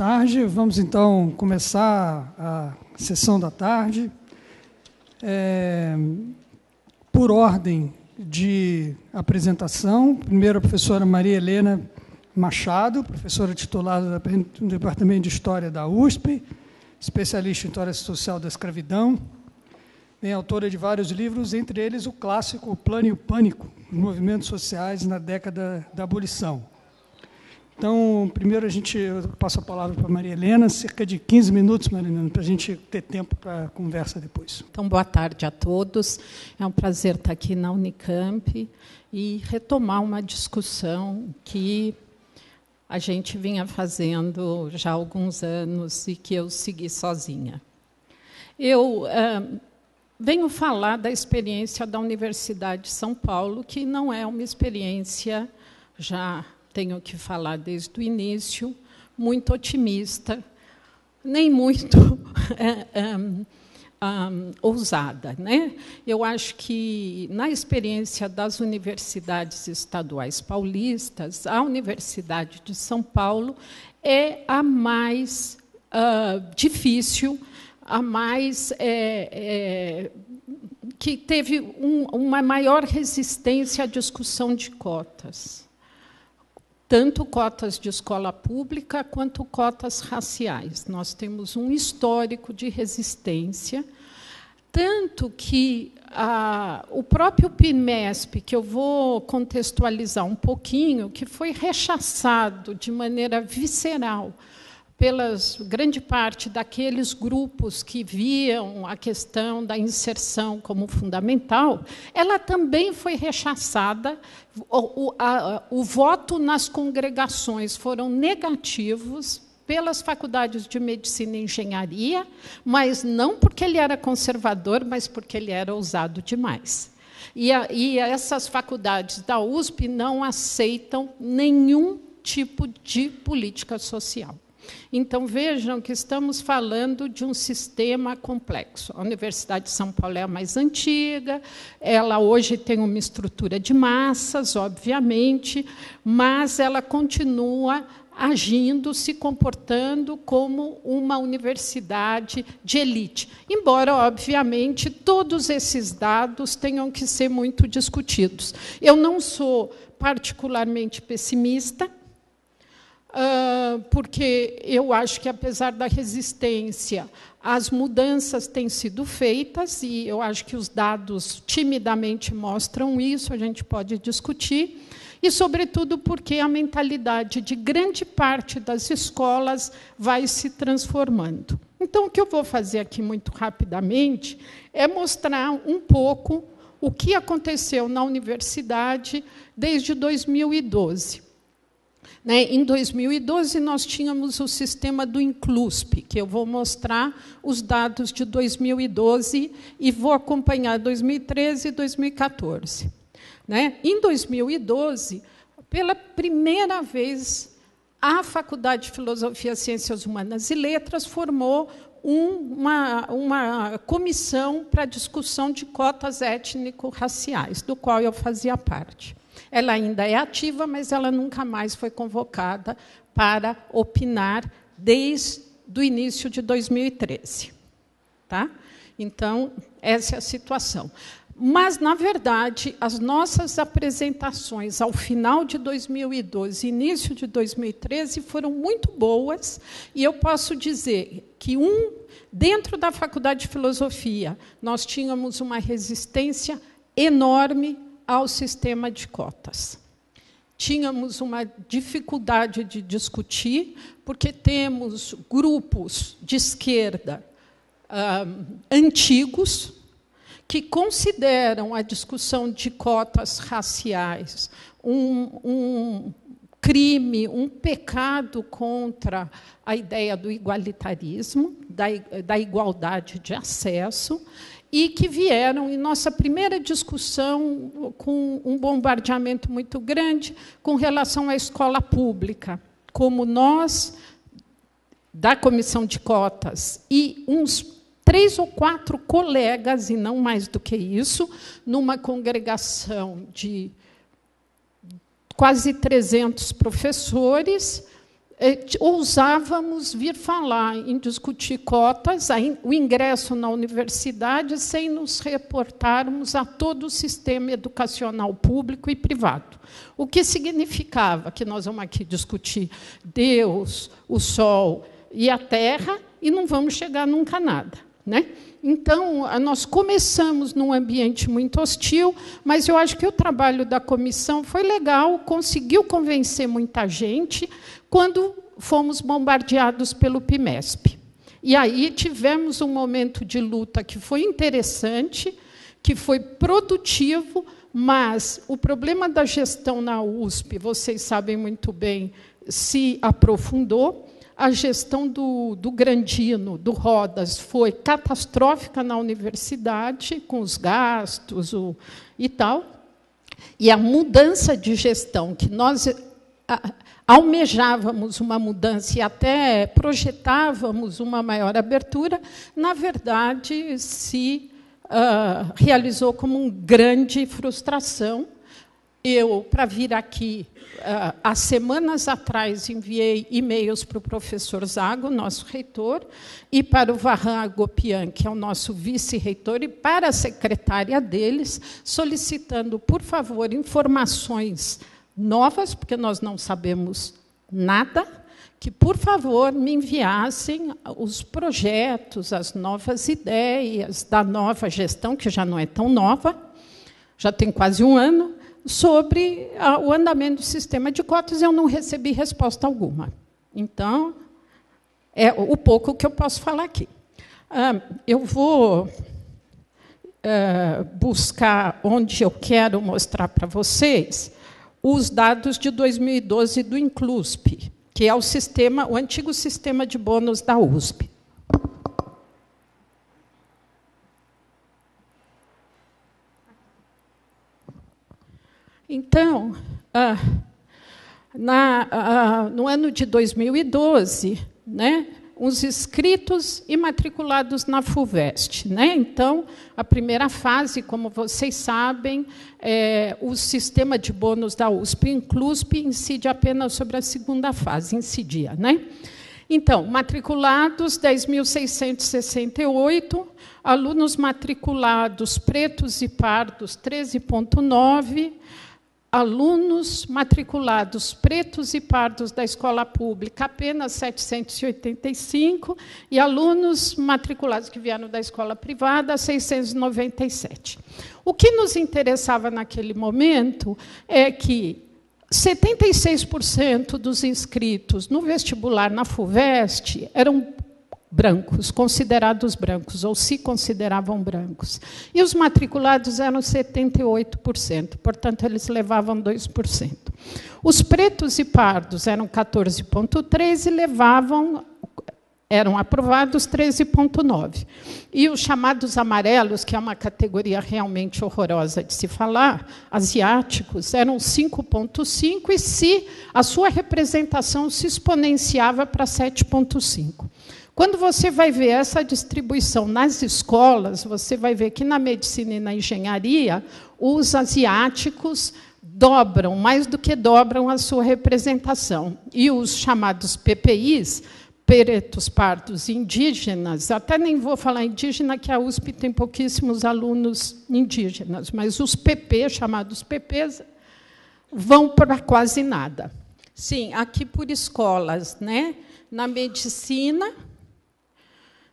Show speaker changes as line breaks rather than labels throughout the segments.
Tarde, vamos então começar a sessão da tarde. É, por ordem de apresentação, primeiro a professora Maria Helena Machado, professora titulada do Departamento de História da USP, especialista em História Social da Escravidão, bem autora de vários livros, entre eles o clássico Plano e o Pânico, os movimentos sociais na década da abolição. Então, primeiro a gente eu passo a palavra para a Maria Helena, cerca de 15 minutos, Maria Helena, para a gente ter tempo para conversa depois.
Então, boa tarde a todos. É um prazer estar aqui na Unicamp e retomar uma discussão que a gente vinha fazendo já há alguns anos e que eu segui sozinha. Eu venho falar da experiência da Universidade de São Paulo, que não é uma experiência já tenho que falar desde o início, muito otimista, nem muito um, um, ousada. Né? Eu acho que, na experiência das universidades estaduais paulistas, a Universidade de São Paulo é a mais uh, difícil, a mais. É, é, que teve um, uma maior resistência à discussão de cotas tanto cotas de escola pública quanto cotas raciais. Nós temos um histórico de resistência, tanto que ah, o próprio PIMESP, que eu vou contextualizar um pouquinho, que foi rechaçado de maneira visceral pela grande parte daqueles grupos que viam a questão da inserção como fundamental, ela também foi rechaçada. O, o, a, o voto nas congregações foram negativos pelas faculdades de medicina e engenharia, mas não porque ele era conservador, mas porque ele era ousado demais. E, a, e essas faculdades da USP não aceitam nenhum tipo de política social. Então, vejam que estamos falando de um sistema complexo. A Universidade de São Paulo é a mais antiga, ela hoje tem uma estrutura de massas, obviamente, mas ela continua agindo, se comportando como uma universidade de elite. Embora, obviamente, todos esses dados tenham que ser muito discutidos. Eu não sou particularmente pessimista, porque eu acho que, apesar da resistência, as mudanças têm sido feitas, e eu acho que os dados timidamente mostram isso, a gente pode discutir, e, sobretudo, porque a mentalidade de grande parte das escolas vai se transformando. Então, o que eu vou fazer aqui muito rapidamente é mostrar um pouco o que aconteceu na universidade desde 2012. Né? Em 2012, nós tínhamos o sistema do Inclusp, que eu vou mostrar os dados de 2012 e vou acompanhar 2013 e 2014. Né? Em 2012, pela primeira vez, a Faculdade de Filosofia, Ciências Humanas e Letras formou uma, uma comissão para discussão de cotas étnico-raciais, do qual eu fazia parte. Ela ainda é ativa, mas ela nunca mais foi convocada para opinar desde o início de 2013. Tá? Então, essa é a situação. Mas, na verdade, as nossas apresentações ao final de 2012 início de 2013 foram muito boas, e eu posso dizer que, um, dentro da Faculdade de Filosofia, nós tínhamos uma resistência enorme ao sistema de cotas. Tínhamos uma dificuldade de discutir, porque temos grupos de esquerda antigos que consideram a discussão de cotas raciais um, um crime, um pecado contra a ideia do igualitarismo, da, da igualdade de acesso, e que vieram em nossa primeira discussão com um bombardeamento muito grande com relação à escola pública, como nós da comissão de cotas e uns três ou quatro colegas e não mais do que isso, numa congregação de quase 300 professores, ousávamos vir falar em discutir cotas, o ingresso na universidade, sem nos reportarmos a todo o sistema educacional público e privado. O que significava que nós vamos aqui discutir Deus, o Sol e a Terra e não vamos chegar nunca a nada. Né? Então, nós começamos num ambiente muito hostil, mas eu acho que o trabalho da comissão foi legal, conseguiu convencer muita gente, quando fomos bombardeados pelo PIMESP. E aí tivemos um momento de luta que foi interessante, que foi produtivo, mas o problema da gestão na USP, vocês sabem muito bem, se aprofundou. A gestão do, do Grandino, do Rodas, foi catastrófica na universidade, com os gastos o, e tal. E a mudança de gestão que nós almejávamos uma mudança e até projetávamos uma maior abertura, na verdade, se uh, realizou como uma grande frustração. Eu, para vir aqui, uh, há semanas atrás, enviei e-mails para o professor Zago, nosso reitor, e para o Varran Agopian, que é o nosso vice-reitor, e para a secretária deles, solicitando, por favor, informações novas, porque nós não sabemos nada, que, por favor, me enviassem os projetos, as novas ideias da nova gestão, que já não é tão nova, já tem quase um ano, sobre o andamento do sistema de cotas. Eu não recebi resposta alguma. Então, é o pouco que eu posso falar aqui. Ah, eu vou ah, buscar onde eu quero mostrar para vocês os dados de 2012 do Inclusp, que é o sistema, o antigo sistema de bônus da USP. Então, ah, na, ah, no ano de 2012, né, os inscritos e matriculados na FUVEST. Né? Então, a primeira fase, como vocês sabem, é, o sistema de bônus da USP Inclusp incide apenas sobre a segunda fase, incidia. Né? Então, matriculados 10.668, alunos matriculados pretos e pardos 13,9, alunos matriculados pretos e pardos da escola pública, apenas 785, e alunos matriculados que vieram da escola privada, 697. O que nos interessava naquele momento é que 76% dos inscritos no vestibular na FUVEST eram brancos, considerados brancos, ou se consideravam brancos. E os matriculados eram 78%, portanto, eles levavam 2%. Os pretos e pardos eram 14,3% e levavam eram aprovados 13,9. E os chamados amarelos, que é uma categoria realmente horrorosa de se falar, asiáticos, eram 5,5 e se a sua representação se exponenciava para 7,5. Quando você vai ver essa distribuição nas escolas, você vai ver que na medicina e na engenharia, os asiáticos dobram, mais do que dobram a sua representação. E os chamados PPIs, pretos, pardos indígenas, até nem vou falar indígena, que a USP tem pouquíssimos alunos indígenas, mas os PP, chamados PPs, vão para quase nada. Sim, aqui por escolas, né? Na medicina,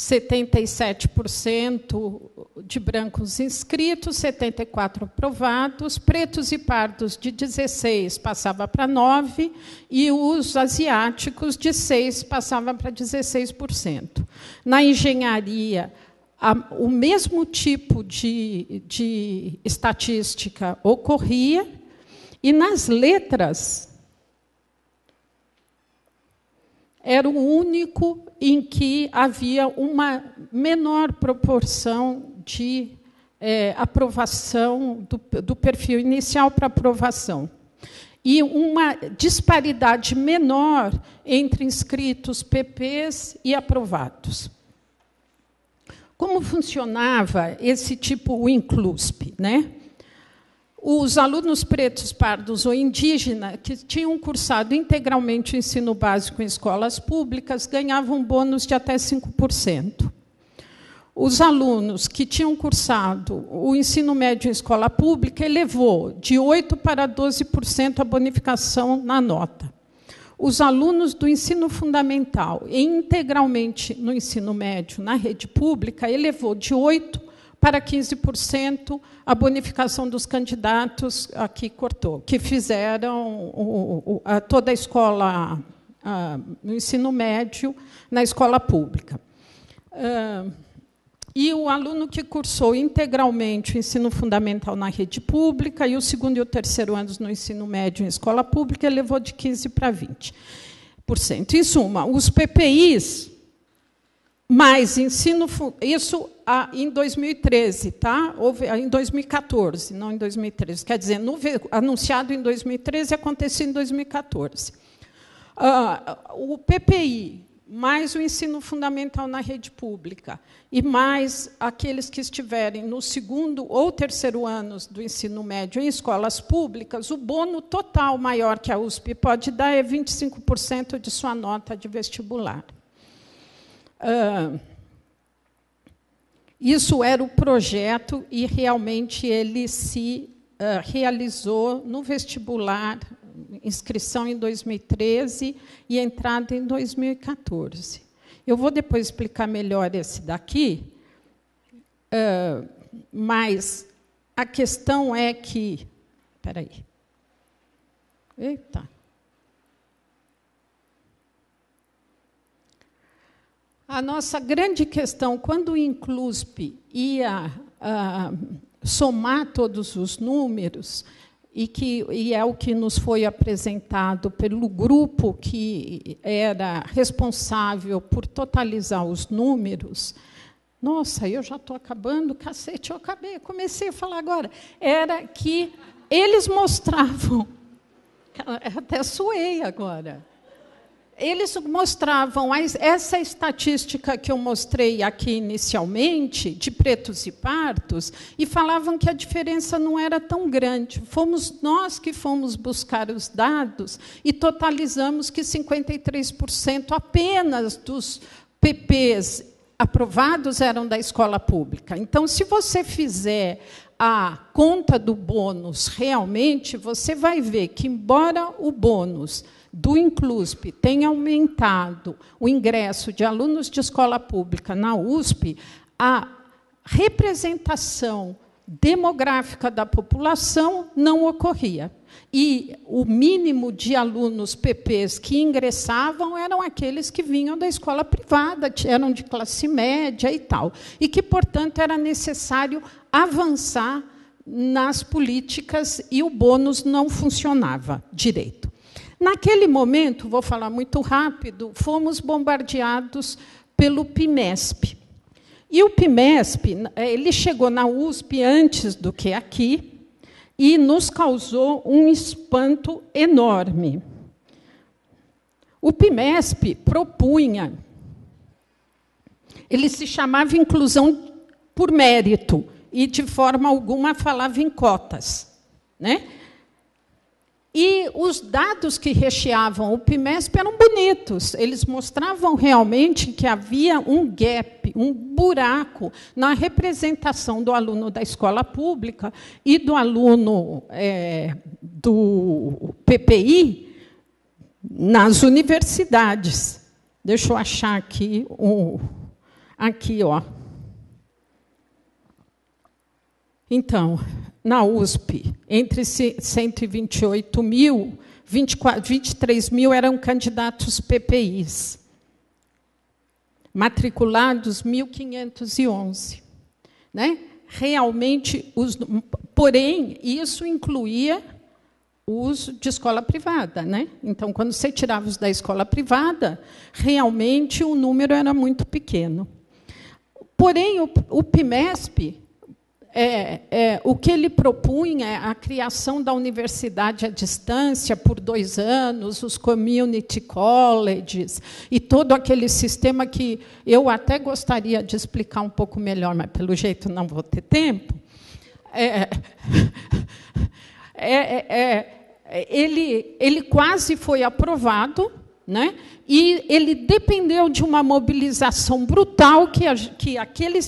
77% de brancos inscritos, 74 aprovados, pretos e pardos de 16 passava para 9 e os asiáticos de 6 passava para 16%. Na engenharia, a, o mesmo tipo de, de estatística ocorria e nas letras era o único em que havia uma menor proporção de é, aprovação do, do perfil inicial para aprovação. E uma disparidade menor entre inscritos PPs e aprovados. Como funcionava esse tipo, o INCLUSP? Né? Os alunos pretos, pardos ou indígenas que tinham cursado integralmente o ensino básico em escolas públicas ganhavam bônus de até 5%. Os alunos que tinham cursado o ensino médio em escola pública elevou de 8% para 12% a bonificação na nota. Os alunos do ensino fundamental e integralmente no ensino médio na rede pública elevou de 8% para 15% a bonificação dos candidatos, aqui cortou, que fizeram o, o, a, toda a escola, a, no ensino médio, na escola pública. Uh, e o aluno que cursou integralmente o ensino fundamental na rede pública e o segundo e o terceiro anos no ensino médio em escola pública elevou de 15% para 20%. Em suma, os PPIs mais ensino isso em 2013, tá? Houve em 2014, não em 2013. Quer dizer, no, anunciado em 2013 aconteceu em 2014. Uh, ah, o PPI mais o ensino fundamental na rede pública e mais aqueles que estiverem no segundo ou terceiro anos do ensino médio em escolas públicas, o bono total maior que a USP pode dar é 25% de sua nota de vestibular. Uh, isso era o projeto e realmente ele se uh, realizou no vestibular inscrição em 2013 e entrada em 2014. Eu vou depois explicar melhor esse daqui, uh, mas a questão é que. Espera aí. Eita. A nossa grande questão, quando o Inclusp ia uh, somar todos os números, e que e é o que nos foi apresentado pelo grupo que era responsável por totalizar os números. Nossa, eu já estou acabando, cacete, eu acabei, comecei a falar agora. Era que eles mostravam, até suei agora eles mostravam essa estatística que eu mostrei aqui inicialmente, de pretos e partos, e falavam que a diferença não era tão grande. Fomos nós que fomos buscar os dados e totalizamos que 53% apenas dos PPs aprovados eram da escola pública. Então, se você fizer a conta do bônus realmente, você vai ver que, embora o bônus do Inclusp tenha aumentado o ingresso de alunos de escola pública na USP, a representação demográfica da população não ocorria. E o mínimo de alunos PPs que ingressavam eram aqueles que vinham da escola privada, eram de classe média e tal. E que, portanto, era necessário avançar nas políticas e o bônus não funcionava direito. Naquele momento, vou falar muito rápido, fomos bombardeados pelo PIMESP. E o PIMESP, ele chegou na USP antes do que aqui e nos causou um espanto enorme. O PIMESP propunha, ele se chamava inclusão por mérito e de forma alguma falava em cotas, né? E os dados que recheavam o PIMESP eram bonitos. Eles mostravam realmente que havia um gap, um buraco na representação do aluno da escola pública e do aluno é, do PPI nas universidades. Deixa eu achar aqui um, aqui, ó. Então, na USP, entre 128 mil, 24, 23 mil eram candidatos PPIs. Matriculados 1.511. Né? Realmente, os, porém, isso incluía os de escola privada. Né? Então, quando você tirava os da escola privada, realmente o número era muito pequeno. Porém, o, o PIMESP é, é, o que ele propunha é a criação da universidade à distância por dois anos, os community colleges e todo aquele sistema que eu até gostaria de explicar um pouco melhor, mas pelo jeito não vou ter tempo. É, é, é, é, ele, ele quase foi aprovado, né? e ele dependeu de uma mobilização brutal que, a, que aquele,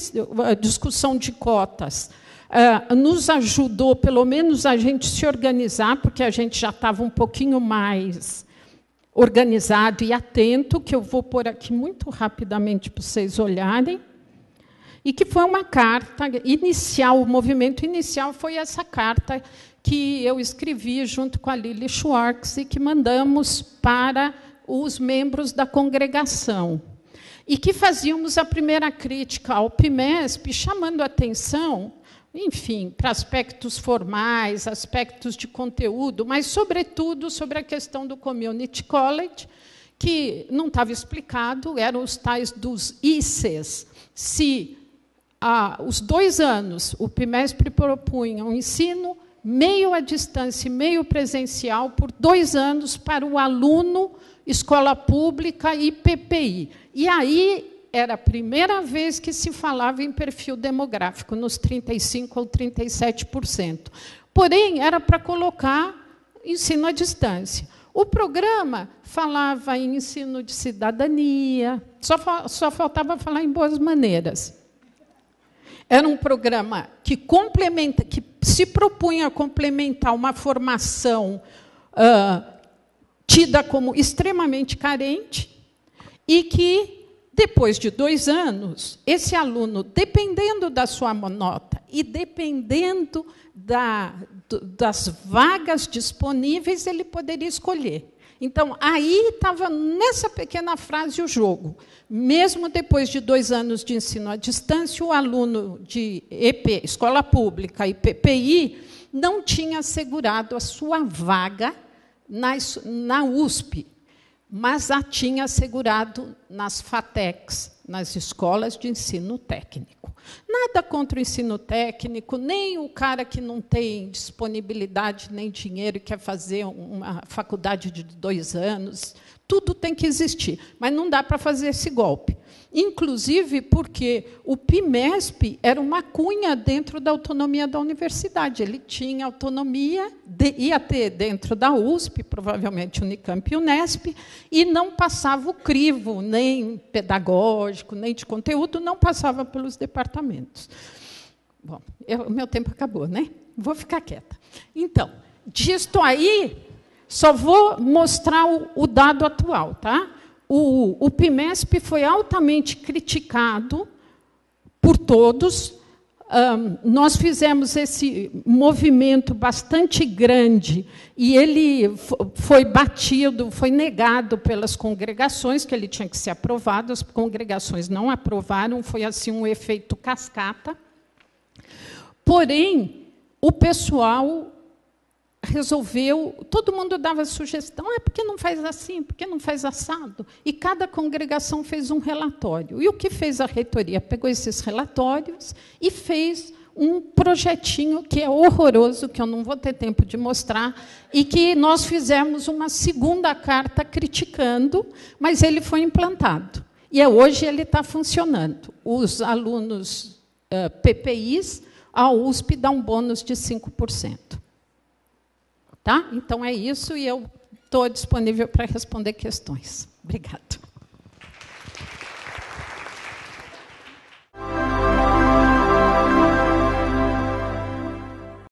a discussão de cotas uh, nos ajudou, pelo menos, a gente se organizar, porque a gente já estava um pouquinho mais organizado e atento, que eu vou pôr aqui muito rapidamente para vocês olharem, e que foi uma carta inicial, o movimento inicial foi essa carta que eu escrevi junto com a Lili Schwartz e que mandamos para os membros da congregação. E que fazíamos a primeira crítica ao PIMESP, chamando atenção enfim, para aspectos formais, aspectos de conteúdo, mas, sobretudo, sobre a questão do Community College, que não estava explicado, eram os tais dos ICES. Se ah, os dois anos o PIMESP propunha um ensino meio à distância e meio presencial por dois anos para o aluno escola pública e PPI. E aí era a primeira vez que se falava em perfil demográfico, nos 35% ou 37%. Porém, era para colocar ensino à distância. O programa falava em ensino de cidadania, só, só faltava falar em boas maneiras. Era um programa que complementa, que se propunha a complementar uma formação uh, tida como extremamente carente e que depois de dois anos, esse aluno, dependendo da sua nota e dependendo da, das vagas disponíveis, ele poderia escolher. Então, aí estava nessa pequena frase o jogo. Mesmo depois de dois anos de ensino à distância, o aluno de EP, escola pública e PPI, não tinha assegurado a sua vaga na, USP mas a tinha assegurado nas FATECs, nas escolas de ensino técnico. Nada contra o ensino técnico, nem o cara que não tem disponibilidade nem dinheiro e quer fazer uma faculdade de dois anos. Tudo tem que existir, mas não dá para fazer esse golpe inclusive porque o PIMESP era uma cunha dentro da autonomia da universidade. Ele tinha autonomia, de, ia ter dentro da USP, provavelmente Unicamp e Unesp, e não passava o crivo, nem pedagógico, nem de conteúdo, não passava pelos departamentos. Bom, o meu tempo acabou, né? Vou ficar quieta. Então, disto aí, só vou mostrar o, o dado atual, tá? O, o PIMESP foi altamente criticado por todos. Um, nós fizemos esse movimento bastante grande e ele foi batido, foi negado pelas congregações, que ele tinha que ser aprovado, as congregações não aprovaram, foi assim um efeito cascata. Porém, o pessoal resolveu, todo mundo dava sugestão, é porque não faz assim, porque não faz assado. E cada congregação fez um relatório. E o que fez a reitoria? Pegou esses relatórios e fez um projetinho que é horroroso, que eu não vou ter tempo de mostrar, e que nós fizemos uma segunda carta criticando, mas ele foi implantado. E é, hoje ele está funcionando. Os alunos uh, PPIs, a USP dá um bônus de 5%. Tá? Então é isso e eu estou disponível para responder questões. Obrigado.